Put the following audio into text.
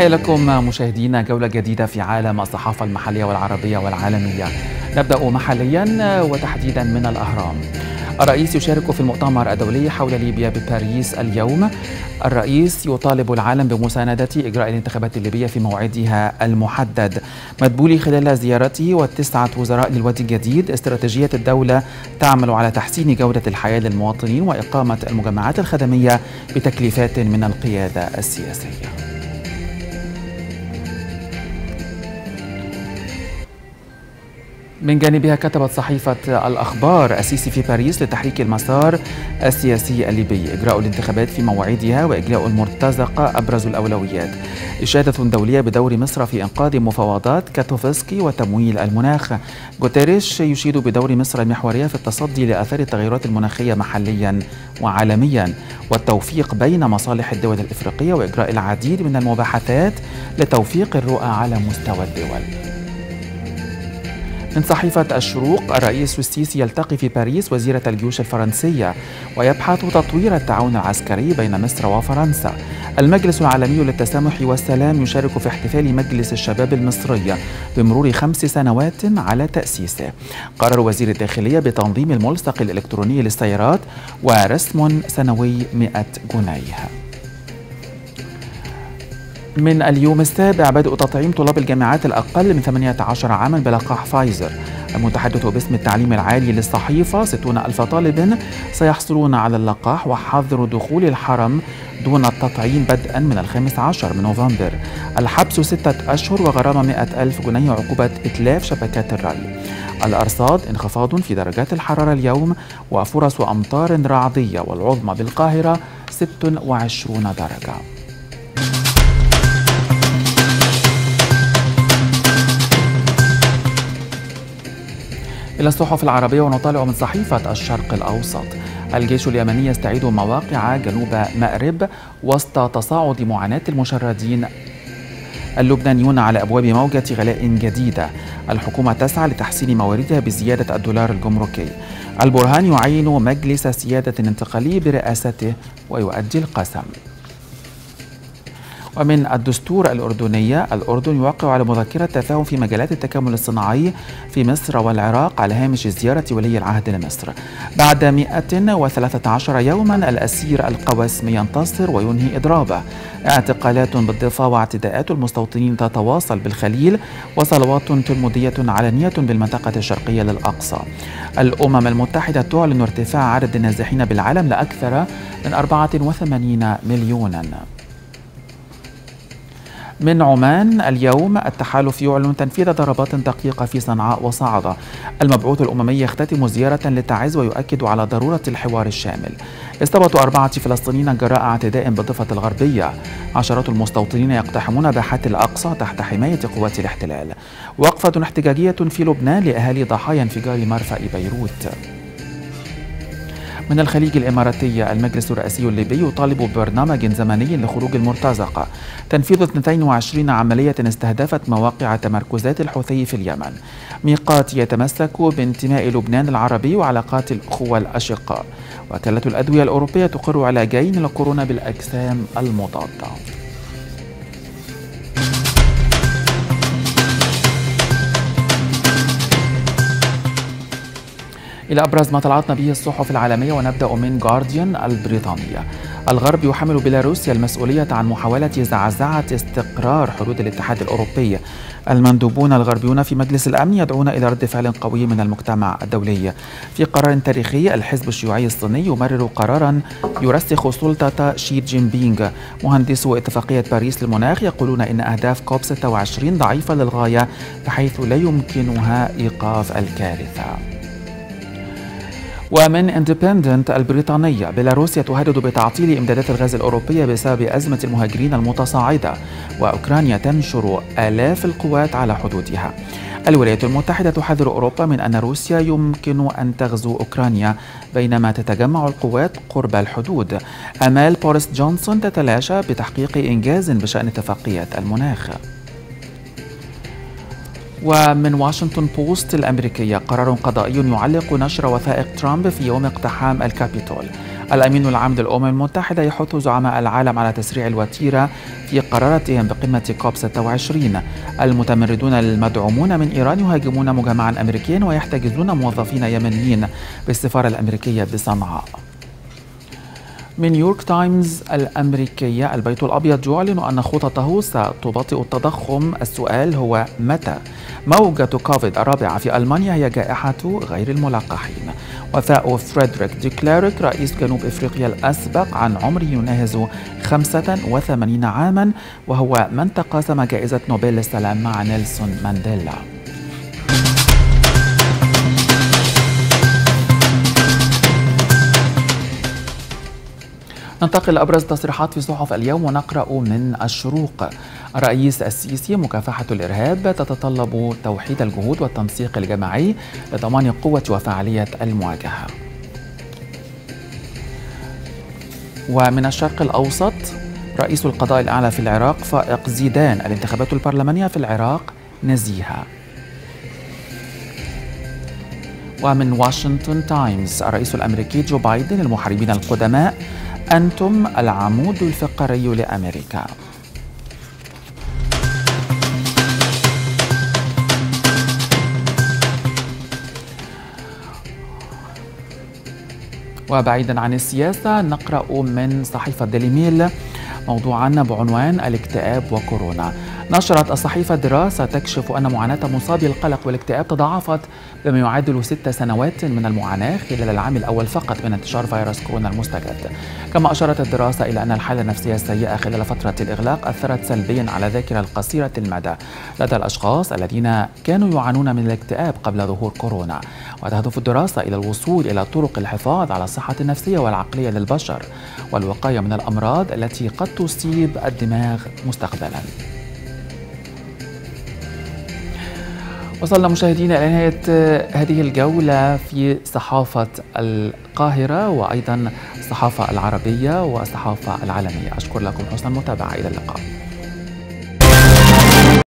تحية لكم مشاهدينا جولة جديدة في عالم الصحافة المحلية والعربية والعالمية. نبدأ محليا وتحديدا من الأهرام. الرئيس يشارك في المؤتمر الدولي حول ليبيا بباريس اليوم. الرئيس يطالب العالم بمساندة إجراء الانتخابات الليبية في موعدها المحدد. مدبولي خلال زيارته والتسعة وزراء للوادي الجديد استراتيجية الدولة تعمل على تحسين جودة الحياة للمواطنين وإقامة المجمعات الخدمية بتكليفات من القيادة السياسية. من جانبها كتبت صحيفة الأخبار السيسي في باريس لتحريك المسار السياسي الليبي. إجراء الانتخابات في موعدها وإجلاء المرتزقة أبرز الأولويات. إشادة دولية بدور مصر في إنقاذ مفاوضات كاتوفسكي وتمويل المناخ. غوتيريش يشيد بدور مصر المحورية في التصدي لآثار التغيرات المناخية محليا وعالميا. والتوفيق بين مصالح الدول الإفريقية وإجراء العديد من المباحثات لتوفيق الرؤى على مستوى الدول. من صحيفة الشروق الرئيس السيسي يلتقي في باريس وزيرة الجيوش الفرنسية ويبحث تطوير التعاون العسكري بين مصر وفرنسا. المجلس العالمي للتسامح والسلام يشارك في احتفال مجلس الشباب المصري بمرور خمس سنوات على تأسيسه. قرر وزير الداخلية بتنظيم الملصق الإلكتروني للسيارات ورسم سنوي 100 جنيه. من اليوم السابع بدء تطعيم طلاب الجامعات الأقل من 18 عاما بلقاح فايزر. المتحدث باسم التعليم العالي للصحيفة 60 ألف طالب سيحصلون على اللقاح وحظر دخول الحرم دون التطعيم بدءا من الخامس عشر من نوفمبر. الحبس ستة أشهر وغرامة 100 ألف جنيه عقوبة إتلاف شبكات الري. الأرصاد انخفاض في درجات الحرارة اليوم وفرص أمطار رعدية والعظمى بالقاهرة 26 درجة. إلى الصحف العربية ونطالع من صحيفة الشرق الأوسط. الجيش اليمني يستعيد مواقع جنوب مأرب وسط تصاعد معاناة المشردين اللبنانيون على أبواب موجة غلاء جديدة الحكومة تسعى لتحسين مواردها بزيادة الدولار الجمركي. البرهان يعين مجلس سيادة انتقالي برئاسته ويؤدي القسم. ومن الدستور الأردنية الأردن يوقع على مذكرة تفاهم في مجالات التكامل الصناعي في مصر والعراق على هامش زيارة ولي العهد لمصر. بعد 113 يوما الأسير القواسمي ينتصر وينهي إضرابه. اعتقالات بالضفة واعتداءات المستوطنين تتواصل بالخليل وصلوات تلمودية علنية بالمنطقة الشرقية للأقصى. الأمم المتحدة تعلن ارتفاع عدد النازحين بالعالم لأكثر من 84 مليونا. من عمان اليوم التحالف يعلن تنفيذ ضربات دقيقة في صنعاء وصعدة المبعوث الأممي يختتم زيارة للتعز ويؤكد على ضرورة الحوار الشامل. استبط أربعة فلسطينيين جراء اعتداء بالضفة الغربية. عشرات المستوطنين يقتحمون باحات الأقصى تحت حماية قوات الاحتلال. وقفة احتجاجية في لبنان لأهالي ضحايا انفجار مرفأ بيروت. من الخليج الإماراتي المجلس الرئاسي الليبي يطالب ببرنامج زمني لخروج المرتزقة تنفيذ 22 عملية استهدفت مواقع تمركزات الحوثي في اليمن. ميقات يتمسك بانتماء لبنان العربي وعلاقات الأخوة الأشقاء وكالة الأدوية الأوروبية تقر علاجين للكورونا بالأجسام المضادة. إلى أبرز ما طلعتنا به الصحف العالمية ونبدأ من جارديان البريطانية. الغرب يحمل بيلاروسيا المسؤولية عن محاولة زعزعة استقرار حدود الاتحاد الأوروبي. المندوبون الغربيون في مجلس الأمن يدعون إلى رد فعل قوي من المجتمع الدولي. في قرار تاريخي الحزب الشيوعي الصيني يمرر قرارا يرسخ سلطة شي جين بينغ. مهندسو اتفاقية باريس للمناخ يقولون إن أهداف كوب 26 ضعيفة للغاية بحيث لا يمكنها إيقاف الكارثة. ومن اندبندنت البريطانية. بيلاروسيا تهدد بتعطيل إمدادات الغاز الأوروبية بسبب أزمة المهاجرين المتصاعدة وأوكرانيا تنشر آلاف القوات على حدودها. الولايات المتحدة تحذر أوروبا من أن روسيا يمكن أن تغزو أوكرانيا بينما تتجمع القوات قرب الحدود. أمال بوريس جونسون تتلاشى بتحقيق إنجاز بشأن اتفاقية المناخ. ومن واشنطن بوست الأمريكية قرار قضائي يعلق نشر وثائق ترامب في يوم اقتحام الكابيتول. الأمين العام للأمم المتحدة يحث زعماء العالم على تسريع الوتيرة في قراراتهم بقمة كوب 26 المتمردون المدعومون من إيران يهاجمون مجمعا أمريكيا ويحتجزون موظفين يمنيين بالسفارة الأمريكية بصنعاء. من نيويورك تايمز الأمريكية. البيت الأبيض يعلن أن خططه ستبطئ التضخم. السؤال هو متى؟ موجة كوفيد الرابعة في ألمانيا هي جائحة غير الملقحين وفاء فريدريك ديكلارك رئيس جنوب إفريقيا الأسبق عن عمر يناهز 85 عاما وهو من تقاسم جائزة نوبل للسلام مع نيلسون مانديلا. ننتقل لأبرز التصريحات في صحف اليوم ونقرأ من الشروق. الرئيس السيسي مكافحة الإرهاب تتطلب توحيد الجهود والتنسيق الجماعي لضمان قوة وفعالية المواجهة. ومن الشرق الأوسط رئيس القضاء الأعلى في العراق فائق زيدان. الانتخابات البرلمانية في العراق نزيهة. ومن واشنطن تايمز الرئيس الأمريكي جو بايدن المحاربين القدماء أنتم العمود الفقري لأمريكا. وبعيدا عن السياسة نقرأ من صحيفة ديلي ميل موضوعا بعنوان الاكتئاب وكورونا. نشرت الصحيفة دراسة تكشف أن معاناة مصابي القلق والاكتئاب تضاعفت بما يعادل ست سنوات من المعاناة خلال العام الأول فقط من انتشار فيروس كورونا المستجد. كما أشارت الدراسة إلى أن الحالة النفسية السيئة خلال فترة الإغلاق أثرت سلبيا على الذاكرة القصيرة المدى. لدى الأشخاص الذين كانوا يعانون من الاكتئاب قبل ظهور كورونا. وتهدف الدراسة إلى الوصول إلى طرق الحفاظ على الصحة النفسية والعقلية للبشر والوقاية من الأمراض التي قد تصيب الدماغ مستقبلا. وصلنا مشاهدينا إلى نهاية هذه الجولة في صحافة القاهرة وأيضا الصحافة العربية والصحافة العالمية. أشكر لكم حسن المتابعة. إلى اللقاء.